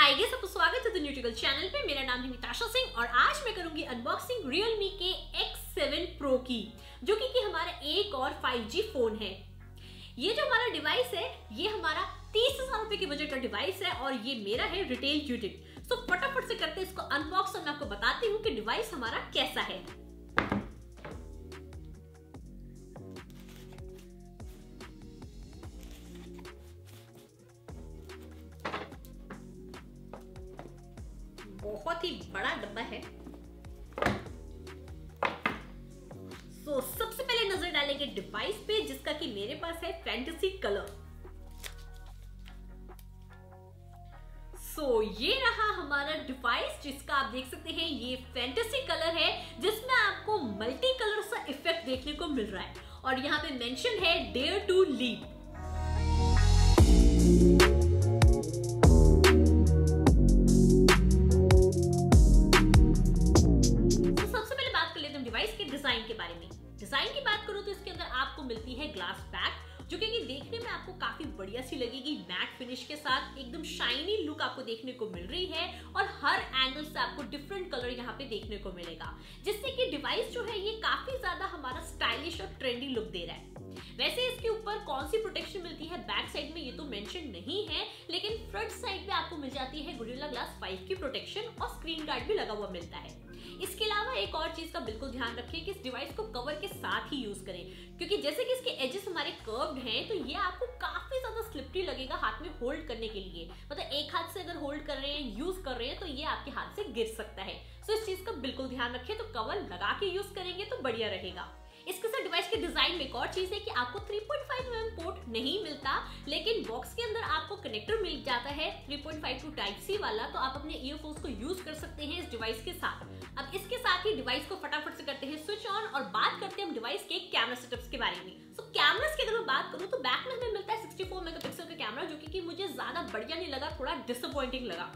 Hi guys आपका स्वागत है द न्यूट्रिकल चैनल पे। मेरा नाम है निताशा सिंह और आज मैं करूँगी अनबॉक्सिंग Realme के X7 Pro की जो कि, हमारा एक और 5G फ़ोन है। ये जो हमारा डिवाइस है ये हमारा तीस हज़ार रुपए के बजट का डिवाइस है और ये मेरा है रिटेल यूनिट सो फटाफट से करते इसको अनबॉक्स और मैं आपको बताती हूँ कि डिवाइस हमारा कैसा है। नज़र डिवाइस पे जिसका कि मेरे पास है फैंटेसी कलर सो so, ये रहा हमारा डिवाइस जिसका आप देख सकते हैं ये फैंटेसी कलर है जिसमें आपको मल्टी कलर सा इफ़ेक्ट देखने को मिल रहा है। और यहाँ पे मेंशन है dare to leave shiny look आपको देखने को मिल रही है और हर एंगल से आपको डिफरेंट कलर यहाँ पे देखने को मिलेगा। जिससे कि डिवाइस जो है, ये काफ़ी ज़्यादा हमारा स्टाइलिश और ट्रेंडी लुक दे रहा है। वैसे इसके ऊपर कौन सी प्रोटेक्शन मिलती है? बैक साइड में ये तो मेंशन नहीं है, लेकिन फ्रंट साइड में आपको मिल जाती है गुरिल्ला ग्लास 5 की प्रोटेक्शन और स्क्रीन गार्ड भी लगा हुआ मिलता है। इसके अलावा एक और चीज़ का बिल्कुल ध्यान रखें कि इस डिवाइस को कवर के साथ ही यूज़ करें। क्योंकि जैसे कि इसके एजेस हमारे कर्व्ड हैं तो ये आपको काफ़ी ज़्यादा स्लिपरी लगेगा हाथ में होल्ड करने के लिए। मतलब एक हाथ से अगर होल्ड कर रहे हैं यूज़ कर रहे हैं तो ये आपके हाथ से गिर सकता है। सो इस चीज़ का बिल्कुल ध्यान रखें तो कवर लगा के यूज़ करेंगे तो बढ़िया रहेगा। के डिज़ाइन में एक और चीज़ है कि आपको 3.5 mm पोर्ट नहीं मिलता लेकिन बॉक्स के अंदर आपको कनेक्टर मिल जाता है 3.5 टू टाइप सी वाला तो आप अपने ईयरफोन्स को यूज़ कर सकते हैं इस डिवाइस के साथ। अब इसके साथ ही डिवाइस को फटाफट से करते हैं स्विच ऑन और बात करते हैं हम डिवाइस के कैमरा सेटअप्स के बारे में। सो so, कैमरास की अगर मैं बात करूँ तो बैक में हमें मिलता है ज़्यादा बढ़िया नहीं लगा, थोड़ा डिसअपॉइंटिंग लगा।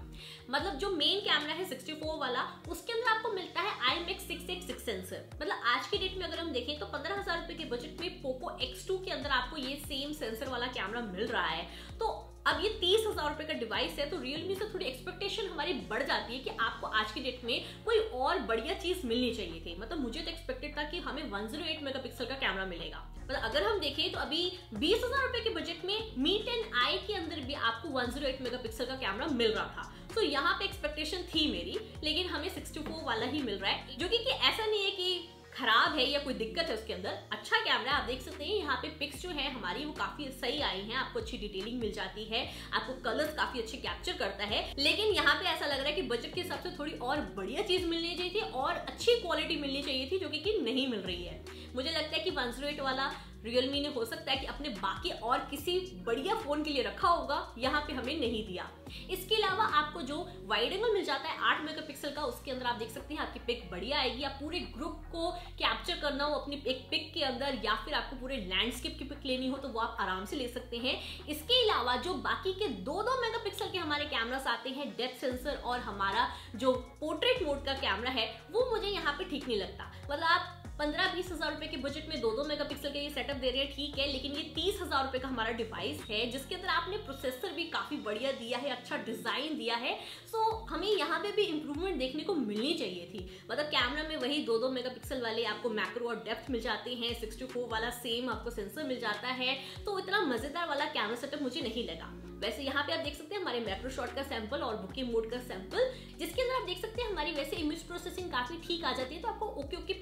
मतलब जो मेन कैमरा है 64 वाला, उसके अंदर आपको मिलता है IMX six eight six sensor मतलब आज की डेट में अगर हम देखें तो पंद्रह हज़ार रुपए के बजट में पोको एक्स टू के अंदर आपको ये सेम सेंसर वाला कैमरा मिल रहा है। तो अब ये तीस हज़ार रुपए का डिवाइस है तो रियलमी से थोड़ी एक्सपेक्टेशन हमारी बढ़ जाती है कि आपको आज की डेट में कोई और बढ़िया चीज़ मिलनी चाहिए थी। मतलब मुझे तो एक्सपेक्टेड था कि हमें 108 मेगापिक्सल का कैमरा मिलेगा। मतलब अगर हम देखें तो अभी बीस हज़ार रुपए के बजट में मी टेन आई के अंदर भी आपको 108 मेगापिक्सल का कैमरा मिल रहा था। तो यहाँ पे एक्सपेक्टेशन थी मेरी, लेकिन हमें 64 वाला ही मिल रहा है, जो कि ऐसा नहीं है कि खराब है या कोई दिक्कत है उसके अंदर अच्छा कैमरा आप देख सकते हैं, यहाँ पे पिक्स जो है हमारी, वो काफ़ी सही आई हैं, आपको अच्छी डिटेलिंग मिल जाती है, आपको कलर्स काफ़ी अच्छे कैप्चर करता है, लेकिन यहाँ पे ऐसा लग रहा है कि बजट के हिसाब से थोड़ी और बढ़िया चीज़ मिलनी चाहिए थी और अच्छी क्वालिटी मिलनी चाहिए थी, जो कि नहीं मिल रही है। मुझे लगता है कि वन वाला रियलमी ने हो सकता है कि अपने बाकी और किसी बढ़िया फ़ोन के लिए रखा होगा, यहाँ पे हमें नहीं दिया। इसके अलावा आपको जो वाइड एंगल मिल जाता है, आठ मेगापिक्सल का, उसके अंदर आप देख सकते हैं आपकी पिक बढ़िया आएगी। आप पूरे ग्रुप को कैप्चर करना हो, अपनी एक पिक के अंदर, या फिर आपको पूरे लैंडस्केप की पिक लेनी हो तो वो आप आराम से ले सकते हैं। इसके अलावा जो बाकी के दो दो मेगापिक्सल के हमारे कैमरास आते हैं डेप्थ सेंसर और हमारा जो पोर्ट्रेट मोड का कैमरा है, वो मुझे यहाँ पे ठीक नहीं लगता। मतलब आप पंद्रह बीस हज़ार रुपए के बजट में दो दो मेगापिक्सल का ये सेटअप दे रहे हैं, ठीक है, लेकिन ये तीस हज़ार रुपए का हमारा डिवाइस है, जिसके अंदर आपने प्रोसेसर भी काफ़ी बढ़िया दिया है अच्छा डिज़ाइन दिया है सो हमें यहाँ पे भी इंप्रूवमेंट देखने को मिलनी चाहिए थी। मतलब कैमरा में वही दो दो मेगा वाले आपको मैक्रो और डेप्थ मिल जाते हैं सिक्सटी वाला सेम आपको सेंसर मिल जाता है तो इतना मज़ेदार वाला कैमरा सेटअप मुझे नहीं लगा। वैसे यहाँ पे आप देख सकते हैं हमारे मैक्रो शॉट का सैंपल और बुकी मोड का सैंपल जिसके अंदर आप देख सकते हैं हमारी वैसे इमेज प्रोसेसिंग काफ़ी ठीक आ जाती है तो आपको ओके ओके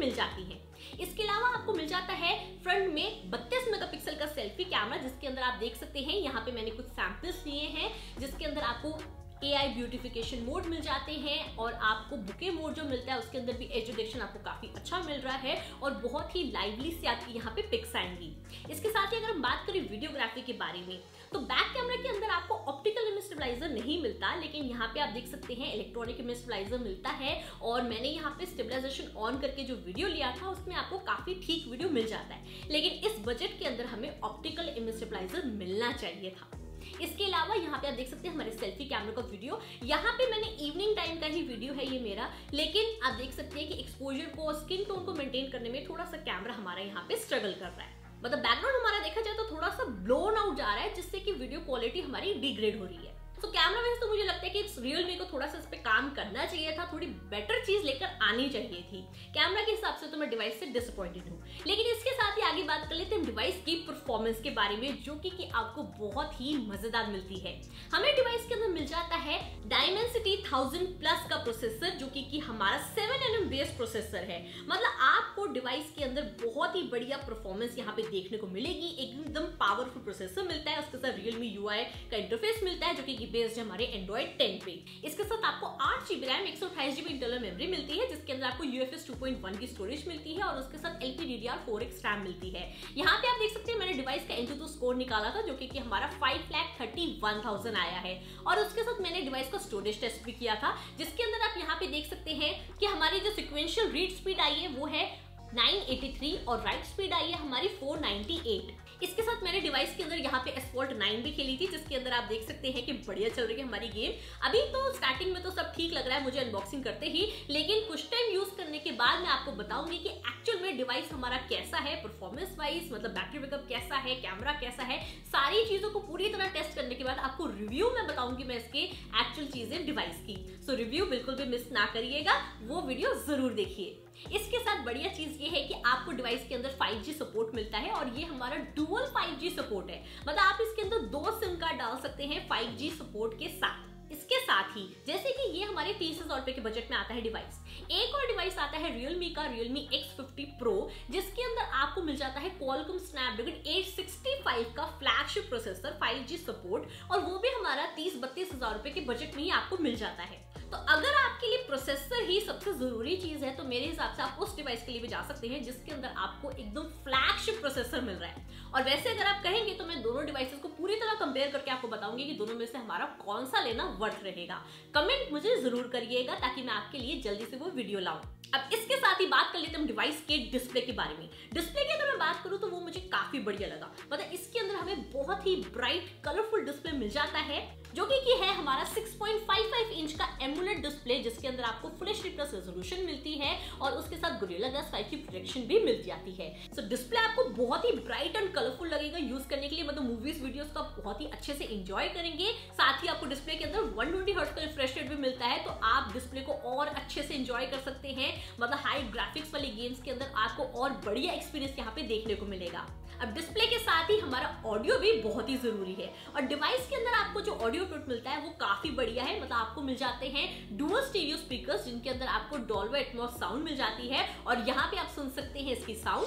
मिल जाती है। इसके अलावा आपको मिल जाता है फ्रंट में बत्तीस मेगापिक्सल का सेल्फी कैमरा जिसके अंदर आप देख सकते हैं, यहाँ पे मैंने कुछ सैंपल्स लिए हैं, जिसके अंदर आपको आई ब्यूटिफिकेशन मोड मिल जाते हैं और आपको बुके मोड जो मिलता है, उसके अंदर भी एज डिटेक्शन आपको काफ़ी अच्छा मिल रहा है और बहुत ही लाइवली से आपकी यहाँ पे पिक्स आएँगी। इसके साथ ही अगर हम बात करें वीडियोग्राफी के बारे में तो बैक कैमरा के अंदर आपको ऑप्टिकल इमेज स्टेबलाइजर नहीं मिलता, लेकिन यहाँ पे आप देख सकते हैं इलेक्ट्रॉनिक इमेज स्टेबलाइजर मिलता है और मैंने यहाँ पे स्टेबलाइजेशन ऑन करके जो वीडियो लिया था, उसमें आपको काफ़ी ठीक वीडियो मिल जाता है। लेकिन इस बजट के अंदर हमें ऑप्टिकल इमेज स्टेबलाइजर मिलना चाहिए था। इसके अलावा यहाँ पे आप देख सकते हैं हमारे सेल्फी कैमरा का वीडियो यहाँ पे मैंने इवनिंग टाइम का ही वीडियो है ये मेरा, लेकिन आप देख सकते हैं कि एक्सपोजर को स्किन टोन को मेंटेन करने में थोड़ा सा कैमरा हमारा यहाँ पे स्ट्रगल कर रहा है। मतलब बैकग्राउंड हमारा देखा जाए तो थोड़ा सा ब्लोन आउट जा रहा है, जिससे कि वीडियो क्वालिटी हमारी डिग्रेड हो रही है। तो कैमरा वैसे तो मुझे लगता है कि रियल मी को थोड़ा सा इस पे काम करना चाहिए था थोड़ी बेटर चीज़ लेकर आनी चाहिए थी। कैमरा के हिसाब से तो मैं डिवाइस से डिसअपॉइंटेड हूँ। लेकिन इसके साथ ही आगे बात कर लेते हैं डिवाइस की परफॉर्मेंस के बारे में जो कि, कि आपको बहुत ही मज़ेदार मिलती है। हमें डिवाइस के अंदर मिल जाता है डायमेंसिटी थाउज़ेंड प्लस का प्रोसेसर जो कि, कि हमारा सेवन एन बेस्ड प्रोसेसर है। मतलब आपको डिवाइस के अंदर बहुत ही बढ़िया परफॉर्मेंस यहाँ पे देखने को मिलेगी। एकदम पावरफुल प्रोसेसर मिलता है उसके साथ रियलमी यूआई का इंटरफेस मिलता है जो कि बेस्ड है हमारे एंड्रॉइड टेन पे। इसके साथ आपको आठ जीबी रैम एक सौ अठाईस जीबी इंटरनल मेमोरी मिलती है जिसके अंदर आपको यूएफएस 2.1 की स्टोरेज मिलती है और उसके साथ एलपीडीडीआर 4x रैम मिलती है। यहाँ पे आप देख सकते हैं मैंने डिवाइस का एंटू स्कोर निकाला था जो कि, कि हमारा five lakh thirty one thousand आया है। और उसके साथ मैंने डिवाइस का स्टोरेज टेस्ट भी किया था जिसके अंदर आप यहाँ पे देख सकते हैं कि हमारी जो सिक्वेंशियल रीड स्पीड आई है वो है 983 और राइट स्पीड आई है हमारी 498 इसके साथ मैंने डिवाइस के अंदर यहाँ पे एसफॉल्ट 9 भी खेली थी, जिसके अंदर आप देख सकते हैं कि बढ़िया चल रही है हमारी गेम अभी तो स्टार्टिंग में तो सब ठीक लग रहा है, मुझे अनबॉक्सिंग करते ही, लेकिन कुछ टाइम यूज़ करने के बाद मैं आपको बताऊँगी कि एक्चुअल में डिवाइस हमारा कैसा है परफॉर्मेंस वाइज मतलब बैटरी बैकअप कैसा है कैमरा कैसा है, सारी चीज़ों को पूरी तरह टेस्ट करने के बाद आपको रिव्यू में बताऊँगी मैं इसके एक्चुअल चीज़ें डिवाइस की। सो रिव्यू बिल्कुल भी मिस ना करिएगा, वो वीडियो ज़रूर देखिए। इसके साथ बढ़िया चीज़ ये है कि आपको डिवाइस के अंदर 5G सपोर्ट मिलता है और ये हमारा डुअल 5G सपोर्ट है। मतलब आप इसके अंदर दो सिम कार्ड डाल सकते हैं 5G सपोर्ट के साथ। इसके साथ ही, जैसे कि ये हमारे तीस हज़ार रुपए के बजट में आता है डिवाइस एक और डिवाइस आता है रियलमी का रियलमी X50 Pro, जिसके अंदर आपको मिल जाता है Qualcomm Snapdragon 865 का फ्लैगशिप प्रोसेसर 5G सपोर्ट और वो भी हमारा तीस बत्तीस हज़ार रुपए के बजट में ही आपको मिल जाता है। तो अगर आपके लिए प्रोसेसर ही सबसे ज़रूरी चीज़ है तो मेरे हिसाब से आप उस डिवाइस के लिए भी जा सकते हैं, जिसके अंदर आपको एकदम फ्लैगशिप प्रोसेसर मिल रहा है। और वैसे अगर आप कहेंगे तो मैं दोनों डिवाइसेस को पूरी तरह कंपेयर करके आपको बताऊँगी कि दोनों में से हमारा कौन सा लेना वर्थ रहेगा। कमेंट मुझे ज़रूर करिएगा ताकि मैं आपके लिए जल्दी से वो वीडियो लाऊं। अब इसके साथ ही बात कर लेते हैं हम डिवाइस के डिस्प्ले के बारे में। डिस्प्ले की अगर मैं बात करूँ तो वो मुझे काफ़ी बढ़िया लगा। मतलब इसके अंदर हमें बहुत ही ब्राइट कलरफुल डिस्प्ले मिल जाता है। जो कि, कि है हमारा 6.55 इंच का एमुलेट डिस्प्ले जिसके अंदर आपको फुल एच प्लस रेजोल्यूशन मिलती है और उसके साथ गोरिल्ला ग्लास 5 की प्रोटेक्शन भी मिल जाती है। सो so, डिस्प्ले आपको बहुत ही ब्राइट एंड कलरफुल लगेगा यूज़ करने के लिए मतलब मूवीज़ वीडियोस को बहुत ही अच्छे से एंजॉय करेंगे। साथ ही आपको डिस्प्ले के अंदर 120 ट्वेंटी का रिफ्रेश रेट भी मिलता है तो आप डिस्प्ले को और अच्छे से इंजॉय कर सकते हैं। मतलब हाई ग्राफिक्स वाले गेम्स के अंदर आपको और बढ़िया एक्सपीरियंस यहाँ पे देखने को मिलेगा। अब डिस्प्ले के साथ ही हमारा ऑडियो भी बहुत ही ज़रूरी है। और डिवाइस के अंदर आपको जो ऑडियो आउटपुट मिलता है, वो काफ़ी बढ़िया है। मतलब आपको मिल जाते हैं डुअल स्टीरियो स्पीकर्स जिनके अंदर आपको डॉल्बो एटमॉस साउंड मिल जाती है। और यहाँ पे आप सुन सकते हैं इसकी साउंड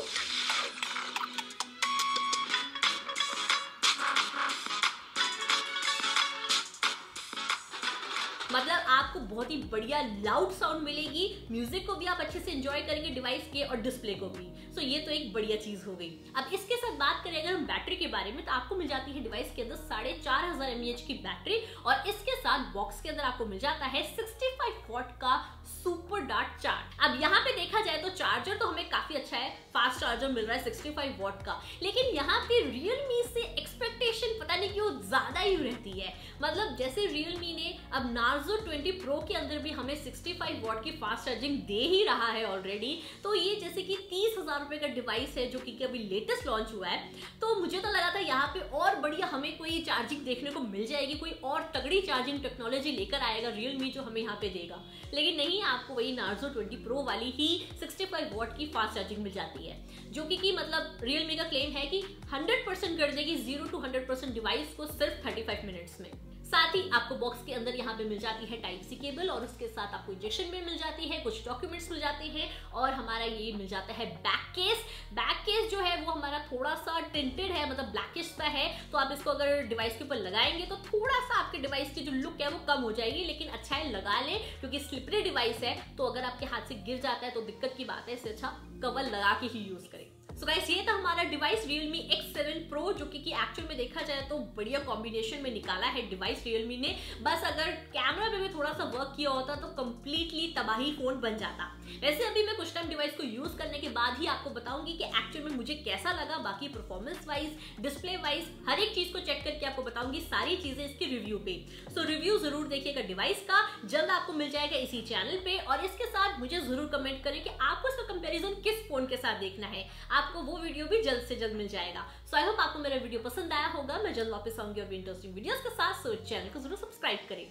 आपको बहुत ही बढ़िया लाउड साउंड मिलेगी। म्यूज़िक को भी आप अच्छे से एंजॉय करेंगे डिवाइस के और डिस्प्ले को भी। सो so, ये तो एक बढ़िया चीज़ हो गई। अब इसके साथ बात करें अगर हम बैटरी के बारे में तो आपको मिल जाती है डिवाइस के अंदर साढ़े चार हज़ार एमएच की बैटरी और इसके साथ बॉक्स के अंदर आपको मिल जाता है सिक्सटी फाइव वॉट का सुपर डार्ट चार्ज अब यहाँ पे देखा जाए तो चार्जर तो हमें काफ़ी अच्छा है फास्ट चार्जर मिल रहा है 65 वॉट का। लेकिन यहाँ पे रियलमी से एक्सपेक्टेशन पता नहीं क्यों ज़्यादा ही रहती है। मतलब जैसे रियलमी ने अब नार्जो 20 प्रो के अंदर भी हमें 65 वॉट की फास्ट चार्जिंग दे ही रहा है ऑलरेडी तो ये जैसे कि तीस हज़ार रुपए का डिवाइस है जो कि अभी लेटेस्ट लॉन्च हुआ है। तो मुझे तो लगा था यहाँ पे और बढ़िया हमें कोई चार्जिंग देखने को मिल जाएगी कोई और तगड़ी चार्जिंग टेक्नोलॉजी लेकर आएगा रियलमी जो हमें यहाँ पे देगा। लेकिन नहीं आपको वही नार्जो 20 प्रो वाली ही 65 वॉट की फास्ट चार्जिंग मिल जाती है। जो कि, कि मतलब रियलमी का क्लेम है कि 100 परसेंट कर देगी ज़ीरो टू 100 परसेंट डिवाइस को सिर्फ़ 35 मिनट्स में। साथ ही आपको बॉक्स के अंदर यहाँ पे मिल जाती है टाइप सी केबल और उसके साथ आपको इंजेक्शन भी मिल जाती है, कुछ डॉक्यूमेंट्स मिल जाते हैं और हमारा ये मिल जाता है बैक केस बैक केस जो है वो हमारा थोड़ा सा टिंटेड है मतलब ब्लैकिश सा है तो आप इसको अगर डिवाइस के ऊपर लगाएँगे तो थोड़ा सा आपके डिवाइस की जो लुक है वो कम हो जाएगी, लेकिन अच्छा है लगा ले, क्योंकि स्लिपरी डिवाइस है तो अगर आपके हाथ से गिर जाता है तो दिक्कत की बात है इससे अच्छा कवर लगा के ही यूज़ करें। सो गाइस ये था हमारा डिवाइस Realme X7 Pro, जो कि एक्चुअल में देखा जाए तो बढ़िया कॉम्बिनेशन में निकाला है डिवाइस Realme ने। बस अगर कैमरा पे भी थोड़ा सा वर्क किया होता तो कंप्लीटली तबाही फ़ोन बन जाता। वैसे अभी मैं कुछ टाइम डिवाइस को यूज़ करने के बाद ही आपको बताऊँगी कि एक्चुअल में मुझे कैसा लगा, बाकी परफॉर्मेंस वाइज डिस्प्ले वाइज हर एक चीज़ को चेक करके आपको बताऊँगी सारी चीज़ें इसके रिव्यू पे। सो so, रिव्यू ज़रूर देखिएगा डिवाइस का। जल्द आपको मिल जाएगा इसी चैनल पे। और इसके साथ मुझे ज़रूर कमेंट करें कि आपको इसका कंपेरिजन किस फ़ोन के साथ देखना है। आपको वो वीडियो भी जल्द से जल्द मिल जाएगा। सो आई होप आपको मेरा वीडियो पसंद आया होगा। मैं जल्द वापस आऊँगी और इंटरेस्टिंग वीडियो के साथ। सो चैनल को ज़रूर सब्सक्राइब करें।